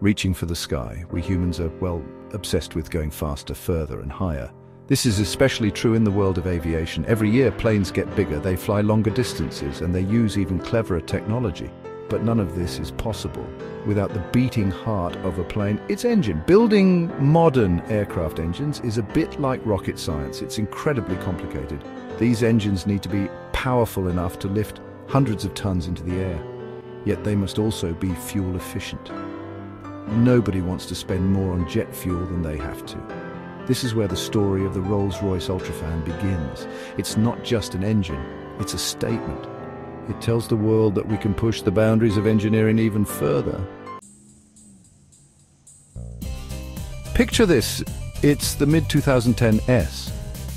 reaching for the sky. We humans are, well, obsessed with going faster, further and higher. This is especially true in the world of aviation. Every year planes get bigger, they fly longer distances, and they use even cleverer technology. But none of this is possible without the beating heart of a plane, its engine. Building modern aircraft engines is a bit like rocket science. It's incredibly complicated. These engines need to be powerful enough to lift hundreds of tons into the air. Yet they must also be fuel efficient. Nobody wants to spend more on jet fuel than they have to. This is where the story of the Rolls-Royce Ultrafan begins. It's not just an engine, it's a statement. It tells the world that we can push the boundaries of engineering even further. Picture this, it's the mid-2010 S.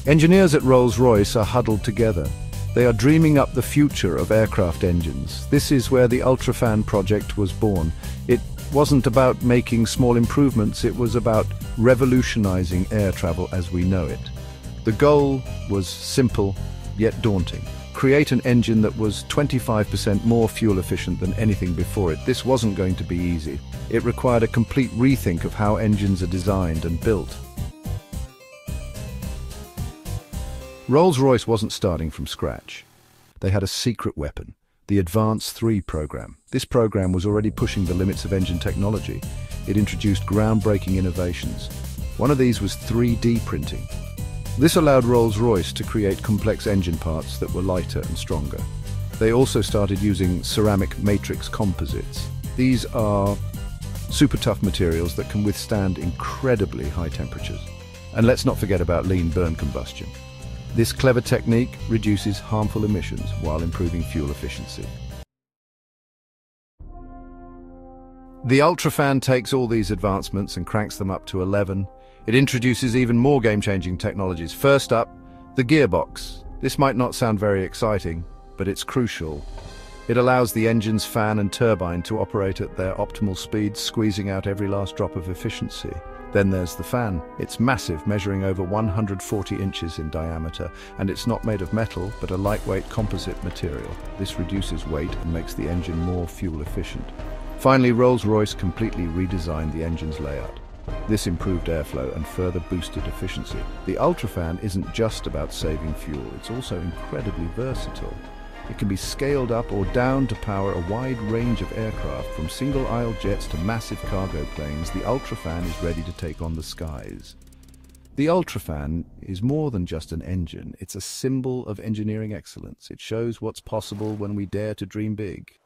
Engineers at Rolls-Royce are huddled together. They are dreaming up the future of aircraft engines. This is where the Ultrafan project was born. It wasn't about making small improvements, it was about revolutionizing air travel as we know it. The goal was simple, yet daunting create an engine that was 25% more fuel efficient than anything before it. This wasn't going to be easy. It required a complete rethink of how engines are designed and built. Rolls-Royce wasn't starting from scratch. They had a secret weapon, the Advance 3 program. This program was already pushing the limits of engine technology. It introduced groundbreaking innovations. One of these was 3D printing, this allowed Rolls-Royce to create complex engine parts that were lighter and stronger. They also started using ceramic matrix composites. These are super tough materials that can withstand incredibly high temperatures. And let's not forget about lean burn combustion. This clever technique reduces harmful emissions while improving fuel efficiency. The Ultrafan takes all these advancements and cranks them up to 11, it introduces even more game-changing technologies. First up, the gearbox. This might not sound very exciting, but it's crucial. It allows the engine's fan and turbine to operate at their optimal speed, squeezing out every last drop of efficiency. Then there's the fan. It's massive, measuring over 140 inches in diameter, and it's not made of metal, but a lightweight composite material. This reduces weight and makes the engine more fuel efficient. Finally, Rolls-Royce completely redesigned the engine's layout. This improved airflow and further boosted efficiency. The Ultrafan isn't just about saving fuel, it's also incredibly versatile. It can be scaled up or down to power a wide range of aircraft, from single-aisle jets to massive cargo planes. The Ultrafan is ready to take on the skies. The Ultrafan is more than just an engine, it's a symbol of engineering excellence. It shows what's possible when we dare to dream big.